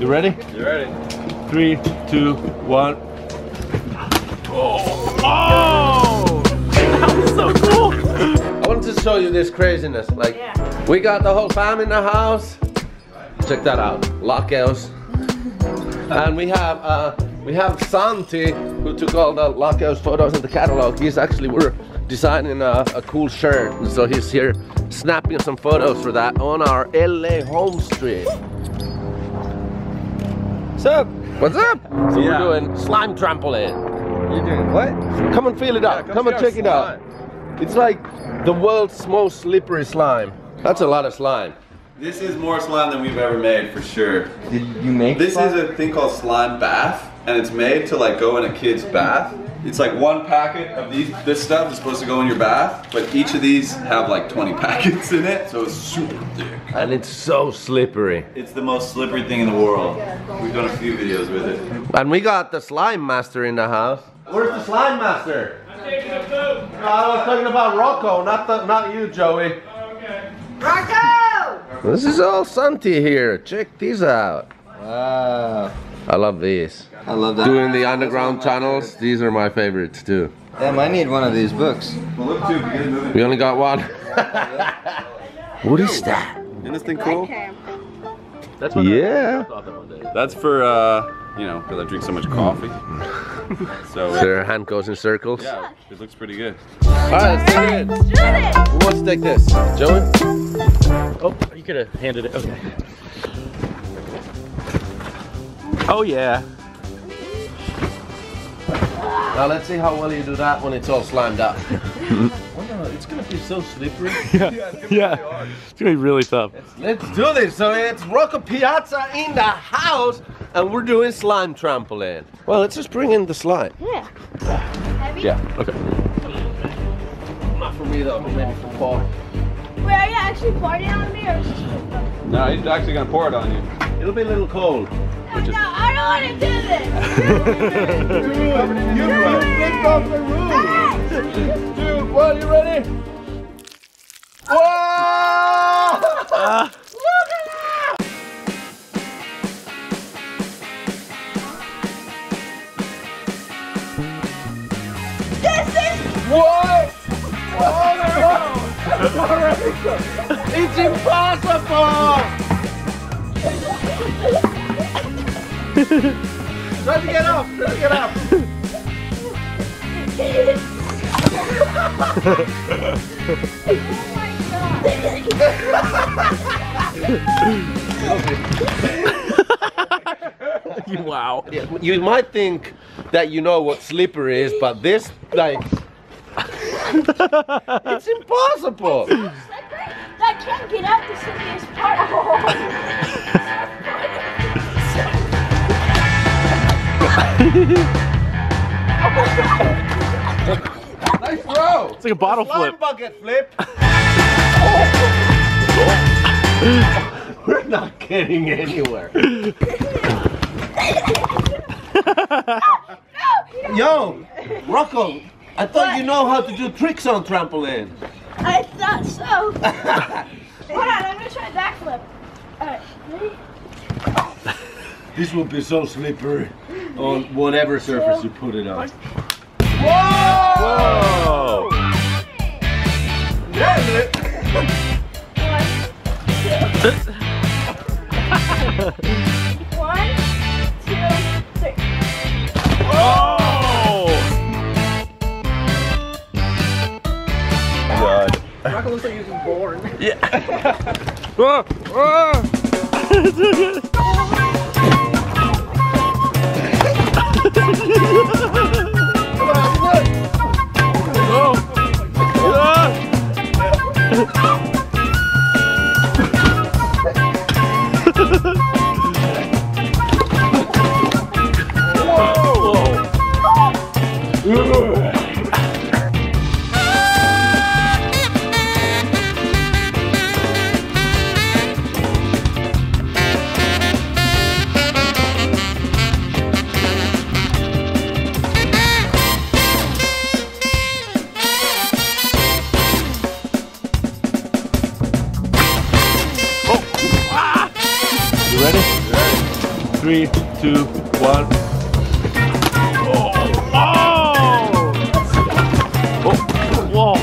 You ready? You ready? Three, two, one. Oh! oh! That was so cool! I wanted to show you this craziness. Like, we got the whole fam in the house. Check that out, Lockhouse. and we have uh, we have Santi who took all the Lockhouse photos in the catalog. He's actually we're designing a, a cool shirt, so he's here snapping some photos for that on our LA home street. What's up? What's up? So Yeah. we're doing slime trampoline. You doing what? Come and feel it out. come come and see our check it out. It's like the world's most slippery slime. That's a lot of slime. This is more slime than we've ever made for sure. Did you make This is a thing called Slime Baff, and it's made to like go in a kid's bath. It's like one packet of these. This stuff is supposed to go in your bath, but each of these have like 20 packets in it, so it's super thick. And it's so slippery. It's the most slippery thing in the world. We've done a few videos with it. And we got the slime master in the house. Where's the slime master? I'm taking a poop. No, I was talking about Rocco, not the, not you, Joey. Okay. Rocco! This is all Santi here. Check these out. Wow. I love these. I love that. Doing the underground tunnels, these are my favorites too. Damn, I need one of these books. Well, look too, get it moving. We only got one. what is that? Isn't this thing cool? That's Yeah. That's for, uh, you know, because I drink so much coffee. so, Their hand goes in circles. yeah, it looks pretty good. Alright, let's take it. Let's this! Who wants to take this? Joey? Oh, you could have handed it. Okay. Oh yeah. Now let's see how well you do that when it's all slimed up. oh no, it's gonna be so slippery. Yeah. yeah. It's gonna be really tough. Let's do this. So it's Rocco Piazza in the house, and we're doing slime trampoline. Well, let's just bring in the slime. Yeah. Heavy? Yeah. Okay. Not for me though, but maybe for Paul. Wait, are you actually partying on me or is this just for fun? No, he's actually gonna pour it on you. It'll be a little cold. No, no, I don't want to do this! You break off the rules. Two, one, you ready? Whoa! Look at that! This is What? Oh no! It's impossible! Try to get up! Try to get up! oh my god! wow. You might think that you know what slippery is, but this, like, it's impossible. That can't get out the silliest part. Nice throw. It's like a bottle Slime flip. bucket flip. We're not getting anywhere. Yo, Rocco, I thought you know how to do tricks on trampoline. I thought so. Hold on, I'm gonna try a backflip. Alright, ready? This will be so slippery on whatever surface you put it on. Whoa! One, two, three. Oh! God. Looks like he was born. Yeah. 으으 Oh. Ah. three, two, one. Oh! Oh! Whoa!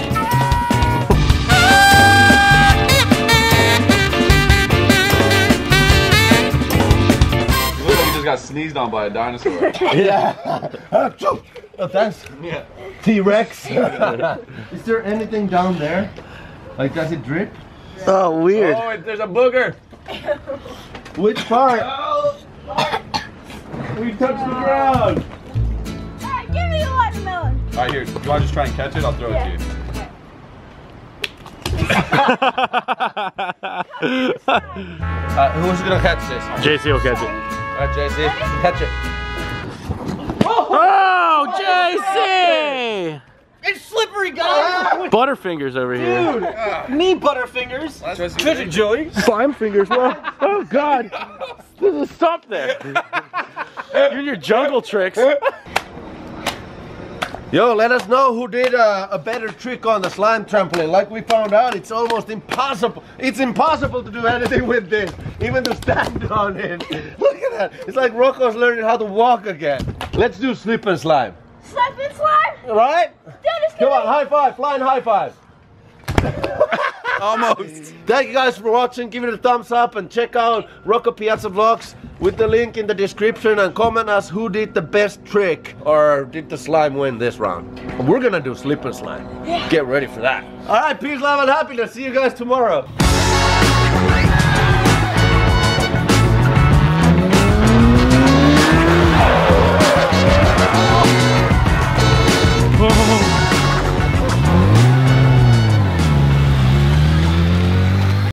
You look just got sneezed on by a dinosaur. Yeah. oh, thanks. yeah. T-Rex. Is there anything down there? Like, does it drip? Oh, weird. Oh, there's a booger. Which part? We touched the ground. Alright, give me the watermelon. All right, here. You want to just try and catch it? I'll throw it to you. Uh, who's gonna catch this? JC will catch it. All right, JC, catch it. Oh, JC! It's slippery, guys. Butterfingers over here. Dude! Me Butterfingers. That's Catch it, Joey. Slime fingers. Whoa. Oh, God. There's a stop there. You and your jungle tricks. Yo, let us know who did a, a better trick on the slime trampoline. Like we found out, it's almost impossible. It's impossible to do anything with this, even to stand on it. Look at that. It's like Rocco's learning how to walk again. Let's do slip and slime. Slip and slime. All right? Dude, Come on, high five, flying high five. Almost. Thank you guys for watching. Give it a thumbs up and check out Rocco Piazza Vlogs with the link in the description and comment us who did the best trick or did the slime win this round. We're gonna do slip and slime. Get ready for that. All right, peace, love, and happiness. See you guys tomorrow.